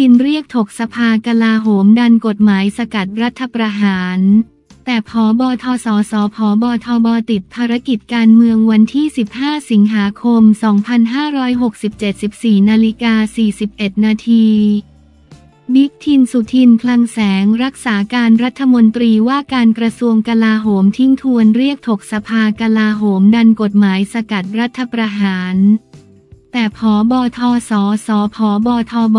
ทินเรียกถกสภากลาโหมดันกฎหมายสกัดรัฐประหาร แต่พอบทสสพบทบติดภารกิจการเมืองวันที่ 15 สิงหาคม 2567 14นาฬิกา41 นาทีบิ๊กทินสุทินคลังแสงรักษาการรัฐมนตรีว่าการกระทรวงกลาโหมทิ้งทวนเรียกถกสภากลาโหมดันกฎหมายสกัดรัฐประหาร แต่พอบทสสพบทบ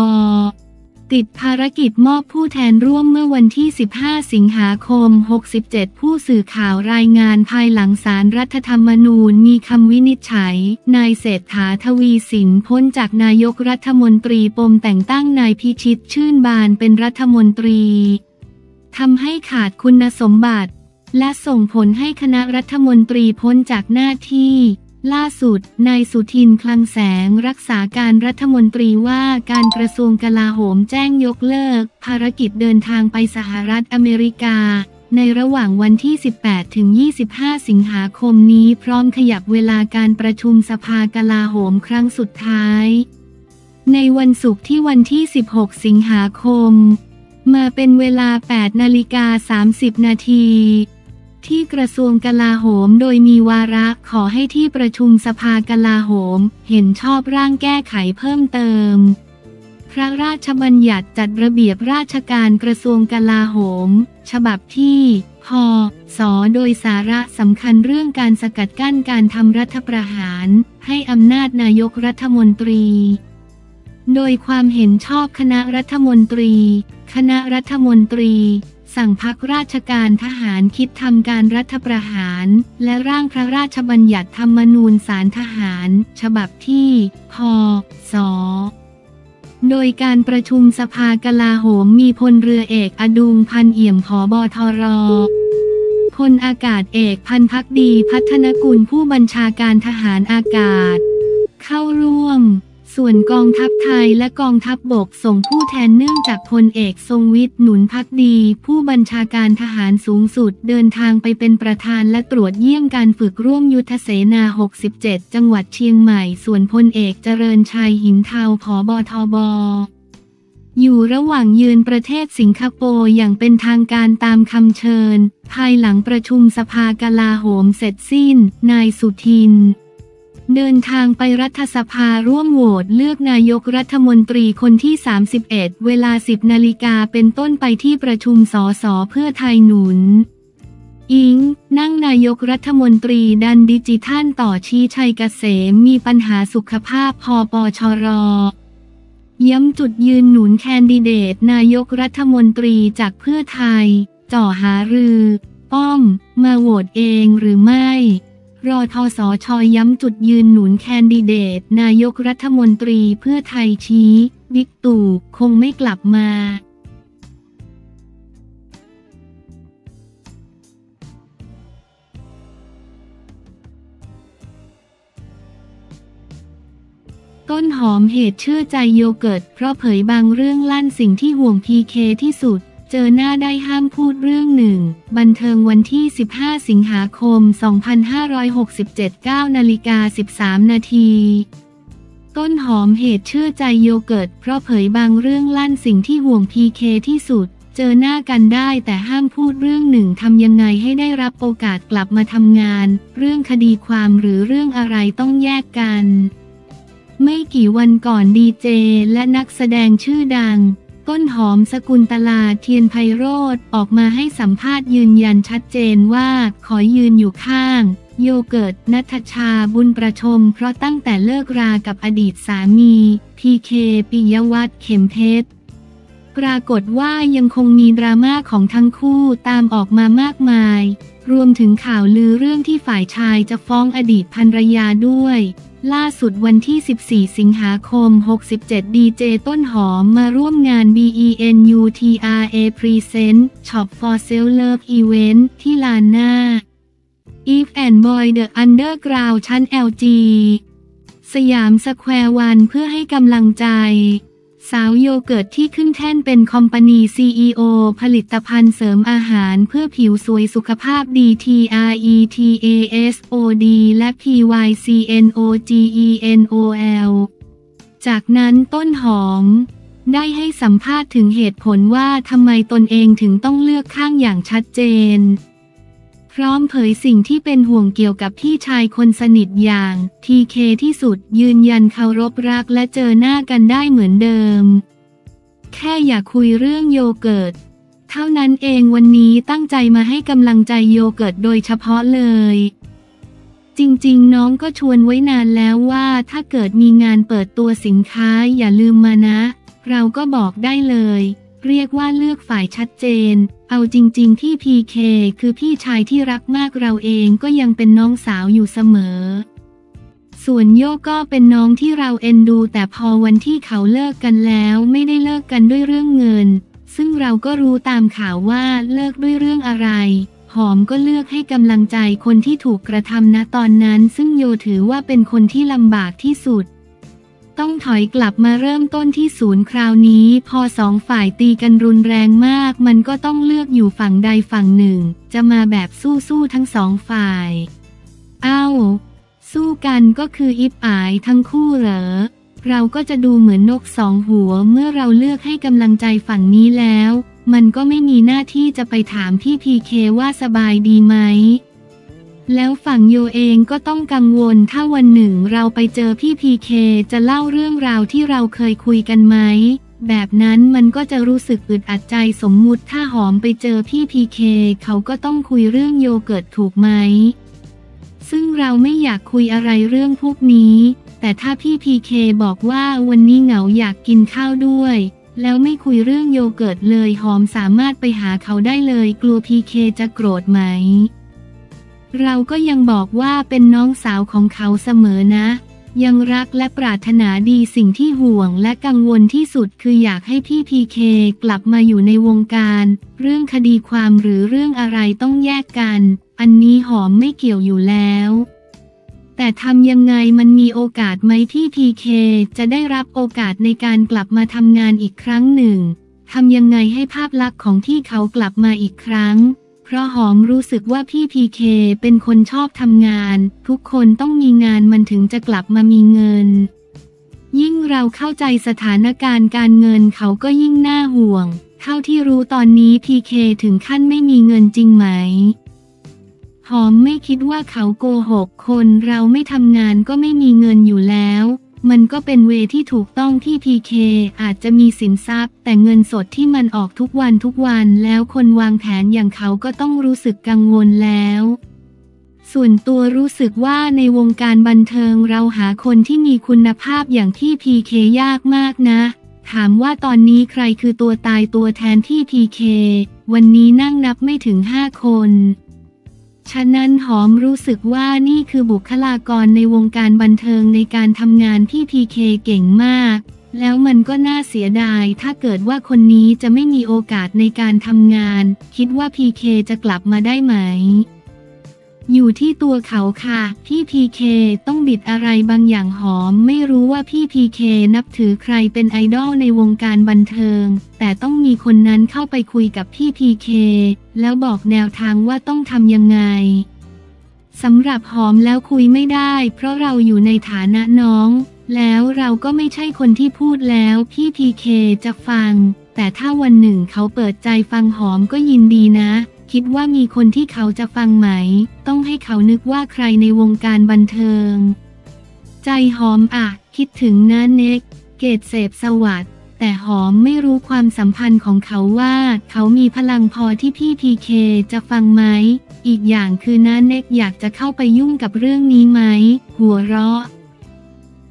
ติดภารกิจมอบผู้แทนร่วมเมื่อวันที่ 15 สิงหาคม 67 ผู้สื่อข่าวรายงานภายหลังสารรัฐธรรมนูญมีคำวินิจฉัย นายเศรษฐาทวีสินพ้นจากนายกรัฐมนตรีปมแต่งตั้งนายพิชิตชื่นบานเป็นรัฐมนตรีทำให้ขาดคุณสมบัติ และส่งผลให้คณะรัฐมนตรีพ้นจากหน้าที่ ล่าสุด นายสุทินคลังแสงรักษาการรัฐมนตรีว่าการกระทรวงกลาโหมแจ้งยกเลิก ภารกิจเดินทางไปสหรัฐอเมริกา ในระหว่างวันที่ 18 ถึง 25 สิงหาคมนี้พร้อมขยับเวลาการประชุมสภากลาโหมครั้งสุดท้าย ในวันศุกร์ที่วันที่ 16 สิงหาคม มาเป็นเวลา 8 นาฬิกา 30 นาที ที่กระทรวงกลาโหมโดยมีวาระขอให้ที่ประชุมสภากลาโหม เห็นชอบร่างแก้ไขเพิ่มเติม พระราชบัญญัติจัดระเบียบราชการกระทรวงกลาโหม ฉบับที่พศโดยสาระสำคัญเรื่องการสกัดกั้นการทำรัฐประหาร ให้อำนาจนายกรัฐมนตรี โดยความเห็นชอบคณะรัฐมนตรี คณะรัฐมนตรี สั่งพักราชการทหารคิดทำการรัฐประหาร และร่างพระราชบัญญัติธรรมนูญสารทหาร ฉบับที่ พศโดยการประชุมสภากลาโหมมีพลเรือเอกอดุงพันเอี่ยมผอบอทรพลอากาศเอกพันพักดีพัฒนกุลผู้บัญชาการทหารอากาศ เข้าร่วม ส่วนกองทัพไทยและกองทัพบบกส่งผู้แทนเนื่องจากพลเอกทรงวิทย์หนุนพักดี ผู้บัญชาการทหารสูงสุดเดินทางไปเป็นประธานและตรวจเยี่ยมการฝึกร่วมยุทธเสนา 67 จังหวัดเชียงใหม่ ส่วนพลเอกเจริญชัยหินเทาผอบอทบอยู่ระหว่างยืนประเทศสิงคโปร์อย่างเป็นทางการตามคำเชิญ ภายหลังประชุมสภากลาโหมเสร็จสิ้น นายสุทิน เดินทางไปรัฐสภาร่วมโหวตเลือกนายกรัฐมนตรีคนที่ 31 เวลา 10 นาฬิกาเป็นต้นไปที่ประชุมสสเพื่อไทยหนุน อิง นั่งนายกรัฐมนตรีดันดิจิทัลต่อชี้ชัยเกษมมีปัญหาสุขภาพพอปชรอย้ำจุดยืนหนุนแคนดิเดตนายกรัฐมนตรีจากเพื่อไทย จ่อหารือ ป้อม มาโหวตเองหรือไม่ รอทสชย้ำจุดยืนหนุนแคนดิเดต นายกรัฐมนตรีเพื่อไทยชี้ บิ๊กตู่คงไม่กลับมา ต้นหอมเหตุเชื่อใจโยเกิร์ตเพราะเผยบางเรื่องลั่นสิ่งที่ห่วงพีเคที่สุด เจอหน้าได้ห้ามพูดเรื่องหนึ่ง บันเทิงวันที่ 15 สิงหาคม 2567 9นาฬิกา 13 นาทีต้นหอมเหตุเชื่อใจโยเกิร์ตเพราะเผยบางเรื่องลั่นสิ่งที่ห่วงพีเคที่สุด เจอหน้ากันได้แต่ห้ามพูดเรื่องหนึ่งทำยังไงให้ได้รับโอกาสกลับมาทำงาน เรื่องคดีความหรือเรื่องอะไรต้องแยกกัน ไม่กี่วันก่อนดีเจและนักแสดงชื่อดัง ต้นหอม ศกุนตลาเทียนไพโรจน์ ออกมาให้สัมภาษณ์ยืนยันชัดเจนว่าขอยืนอยู่ข้าง โยเกิร์ต ณัฐฐชาช์ บุญประชม เพราะตั้งแต่เลิกรากับอดีตสามีพีเคปิยะวัฒน์เข็มเพชรปรากฏว่ายังคงมีดราม่าของทั้งคู่ตามออกมามากมาย รวมถึงข่าวลือเรื่องที่ฝ่ายชายจะฟ้องอดีตภรรยาด้วย ล่าสุดวันที่ 14 สิงหาคม 67 ดีเจต้นหอมมาร่วมงาน BENUTRA Present Shop for Self Love Event ที่ลานหน้า Eve and Boy The Underground ชั้น LG สยามสแควร์วันเพื่อให้กำลังใจ สาวโยเกิร์ตที่ขึ้นแท่นเป็นคอมพานี CEO ผลิตภัณฑ์เสริมอาหารเพื่อผิวสวยสุขภาพดี TRETASOD และ PYCNOGENOL จากนั้นต้นหอม ได้ให้สัมภาษณ์ถึงเหตุผลว่าทำไมตนเองถึงต้องเลือกข้างอย่างชัดเจน พร้อมเผยสิ่งที่เป็นห่วงเกี่ยวกับพี่ชายคนสนิทอย่างพีเคที่สุดยืนยันเคารพรักและเจอหน้ากันได้เหมือนเดิม แค่อย่าคุยเรื่องโยเกิร์ตเท่านั้นเองวันนี้ตั้งใจมาให้กำลังใจโยเกิร์ตโดยเฉพาะเลย จริงๆ น้องก็ชวนไว้นานแล้วว่าถ้าเกิดมีงานเปิดตัวสินค้าอย่าลืมมานะ เราก็บอกได้เลย เรียกว่าเลือกฝ่ายชัดเจน เอาจริงๆพี่พีเคคือพี่ชายที่รักมากเราเองก็ยังเป็นน้องสาวอยู่เสมอ ส่วนโยก็เป็นน้องที่เราเอ็นดูแต่พอวันที่เขาเลิกกันแล้วไม่ได้เลิกกันด้วยเรื่องเงิน ซึ่งเราก็รู้ตามข่าวว่าเลิกด้วยเรื่องอะไรหอมก็เลือกให้กำลังใจคนที่ถูกกระทำณตอนนั้น ซึ่งโยถือว่าเป็นคนที่ลำบากที่สุด ต้องถอยกลับมาเริ่มต้นที่ศูนย์คราวนี้ พอสองฝ่ายตีกันรุนแรงมาก มันก็ต้องเลือกอยู่ฝั่งใดฝั่งหนึ่ง จะมาแบบสู้ๆทั้งสองฝ่าย อ้าว สู้กันก็คืออิบอายทั้งคู่เหรอ เราก็จะดูเหมือนนกสองหัวเมื่อเราเลือกให้กำลังใจฝั่งนี้แล้ว มันก็ไม่มีหน้าที่จะไปถามพี่พีเคว่าสบายดีไหม แล้วฝั่งโยเองก็ต้องกังวลถ้าวันหนึ่งเราไปเจอพี่พีเคจะเล่าเรื่องราวที่เราเคยคุยกันไหม แบบนั้นมันก็จะรู้สึกอึดอัดใจสมมุติถ้าหอมไปเจอพี่พีเคเขาก็ต้องคุยเรื่องโยเกิร์ตถูกไหม ซึ่งเราไม่อยากคุยอะไรเรื่องพวกนี้ แต่ถ้าพี่พีเคบอกว่าวันนี้เหงาอยากกินข้าวด้วยแล้วไม่คุยเรื่องโยเกิร์ตเลยหอมสามารถไปหาเขาได้เลยกลัวพีเคจะโกรธไหม เราก็ยังบอกว่าเป็นน้องสาวของเขาเสมอนะ ยังรักและปรารถนาดีสิ่งที่ห่วงและกังวลที่สุดคืออยากให้พี่พีเคกลับมาอยู่ในวงการ เรื่องคดีความหรือเรื่องอะไรต้องแยกกัน อันนี้หอมไม่เกี่ยวอยู่แล้วแต่ทำยังไงมันมีโอกาสไหมที่พีเคจะได้รับโอกาสในการกลับมาทำงานอีกครั้งหนึ่ง ทำยังไงให้ภาพลักษณ์ของที่เขากลับมาอีกครั้ง ราะหอมรู้สึกว่าพี่พีเคเป็นคนชอบทำงาน ทุกคนต้องมีงานมันถึงจะกลับมามีเงิน ยิ่งเราเข้าใจสถานการณ์การเงินเขาก็ยิ่งน่าห่วง เท่าที่รู้ตอนนี้พีเคถึงขั้นไม่มีเงินจริงไหม หอมไม่คิดว่าเขาโกหกคนเราไม่ทำงานก็ไม่มีเงินอยู่แล้ว มันก็เป็น way ที่ถูกต้องพี่พีเคอาจจะมีสินทรัพย์ แต่เงินสดที่มันออกทุกวันทุกวันแล้วคนวางแผนอย่างเขาก็ต้องรู้สึกกังวลแล้ว ส่วนตัวรู้สึกว่าในวงการบันเทิงเราหาคนที่มีคุณภาพอย่างพี่พีเคยากมากนะ ถามว่าตอนนี้ใครคือตัวตายตัวแทนพี่พีเควันนี้นั่งนับไม่ถึงห้าคน ฉะนั้นหอมรู้สึกว่านี่คือบุคลากรในวงการบันเทิงในการทำงานที่พีเคเก่งมาก แล้วมันก็น่าเสียดาย ถ้าเกิดว่าคนนี้จะไม่มีโอกาสในการทำงาน คิดว่าพีเคจะกลับมาได้ไหม อยู่ที่ตัวเขาค่ะ พี่พีเคต้องบิดอะไรบางอย่างหอม ไม่รู้ว่าพี่พีเคนับถือใครเป็นไอดอลในวงการบันเทิง แต่ต้องมีคนนั้นเข้าไปคุยกับพี่พีเคแล้วบอกแนวทางว่าต้องทำยังไงสำหรับหอมแล้วคุยไม่ได้ เพราะเราอยู่ในฐานะน้อง แล้วเราก็ไม่ใช่คนที่พูดแล้วพี่พีเคจะฟัง แต่ถ้าวันหนึ่งเขาเปิดใจฟังหอมก็ยินดีนะ คิดว่ามีคนที่เขาจะฟังไหม ต้องให้เขานึกว่าใครในวงการบันเทิง ใจหอมอะ คิดถึงนะเน็ก เกตเสพสวัสดแต่หอมไม่รู้ความสัมพันธ์ของเขาว่า เขามีพลังพอที่พี่พีเคจะฟังไหม อีกอย่างคือน้าเน็กอยากจะเข้าไปยุ่งกับเรื่องนี้ไหม หัวเราะ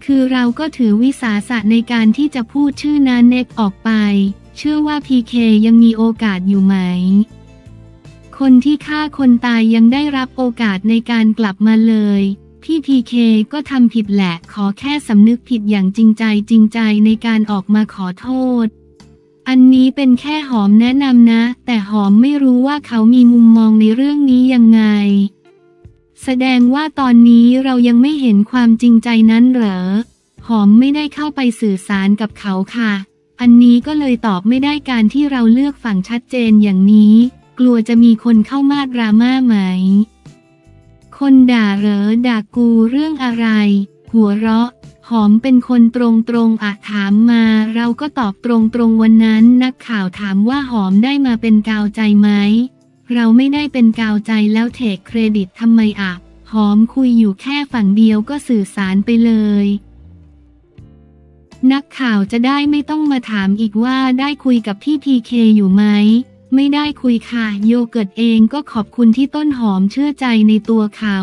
คือเราก็ถือวิสาสะในการที่จะพูดชื่อน้าเน็กออกไป เชื่อว่าพีเคยังมีโอกาสอยู่ไหม คนที่ฆ่าคนตายยังได้รับโอกาสในการกลับมาเลย พี่พีเคก็ทำผิดแหละ ขอแค่สำนึกผิดอย่างจริงใจจริงใจในการออกมาขอโทษ อันนี้เป็นแค่หอมแนะนำนะ แต่หอมไม่รู้ว่าเขามีมุมมองในเรื่องนี้ยังไง แสดงว่าตอนนี้เรายังไม่เห็นความจริงใจนั้นเหรอ หอมไม่ได้เข้าไปสื่อสารกับเขาค่ะ อันนี้ก็เลยตอบไม่ได้การที่เราเลือกฝั่งชัดเจนอย่างนี้ กลัวจะมีคนเข้ามาดราม่าไหม คนด่าเหรอด่ากูเรื่องอะไร หัวเราะ หอมเป็นคนตรงๆอะถามมา เราก็ตอบตรงๆวันนั้น นักข่าวถามว่าหอมได้มาเป็นกาวใจไหม เราไม่ได้เป็นกาวใจแล้วเทคเครดิตทำไมอะหอมคุยอยู่แค่ฝั่งเดียวก็สื่อสารไปเลยนักข่าวจะได้ไม่ต้องมาถามอีกว่าได้คุยกับพี่พีเคอยู่ไหม ไม่ได้คุยค่ะ โยเกิร์ตเองก็ขอบคุณที่ต้นหอมเชื่อใจในตัวเขา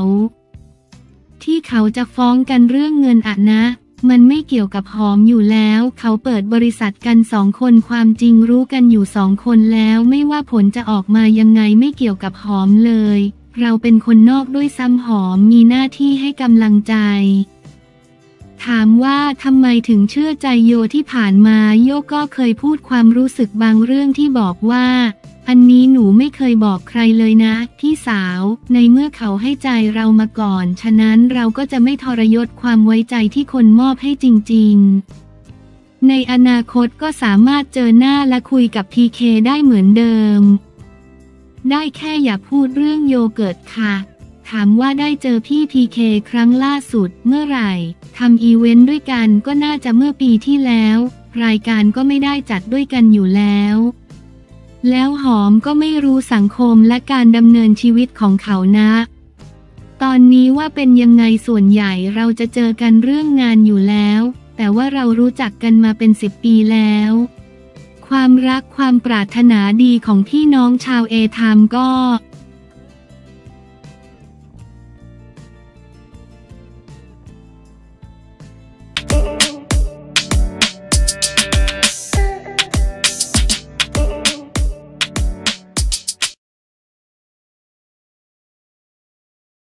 ที่เขาจะฟ้องกันเรื่องเงินอะนะ มันไม่เกี่ยวกับหอมอยู่แล้ว เขาเปิดบริษัทกันสองคนความจริงรู้กันอยู่สองคนแล้ว ไม่ว่าผลจะออกมายังไงไม่เกี่ยวกับหอมเลย เราเป็นคนนอกด้วยซ้ำหอมมีหน้าที่ให้กำลังใจ ถามว่าทำไมถึงเชื่อใจโยที่ผ่านมาโยก็เคยพูดความรู้สึกบางเรื่องที่บอกว่า อันนี้หนูไม่เคยบอกใครเลยนะ พี่สาว ในเมื่อเขาให้ใจเรามาก่อน ฉะนั้นเราก็จะไม่ทรยศความไว้ใจที่คนมอบให้จริง ๆ ในอนาคตก็สามารถเจอหน้าและคุยกับพีเคได้เหมือนเดิม ได้แค่อย่าพูดเรื่องโยเกิร์ตค่ะ ถามว่าได้เจอพี่พีเคครั้งล่าสุดเมื่อไหร่ ทำอีเวนต์ด้วยกันก็น่าจะเมื่อปีที่แล้ว รายการก็ไม่ได้จัดด้วยกันอยู่แล้ว แล้วหอมก็ไม่รู้สังคมและการดำเนินชีวิตของเขานะ ตอนนี้ว่าเป็นยังไงส่วนใหญ่เราจะเจอกันเรื่องงานอยู่แล้ว แต่ว่าเรารู้จักกันมาเป็นสิบปีแล้ว ความรักความปรารถนาดีของพี่น้องชาวเอทามก็